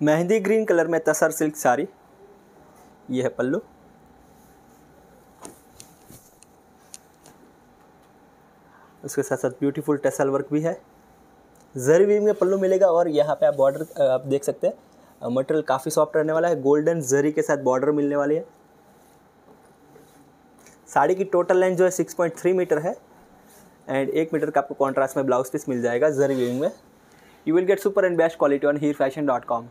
Mehndi green colour में तसर silk sari. ये है पल्लू। उसके साथ साथ ब्यूटीफुल टेसल वर्क भी है। जरी वीव में पल्लू मिलेगा और यहाँ पे आप बॉर्डर आप देख सकते हैं। मटेरियल काफ़ी सॉफ्ट रहने वाला है। गोल्डन जरी के साथ बॉर्डर मिलने वाली है। साड़ी की टोटल लेंथ जो है 6.3 मीटर है। एंड एक मीटर का आपको कॉन्ट्रास्ट में ब्लाउज पीस मिल जाएगा जरी वीविंग में। You will get super and best quality on Heer fashion dot com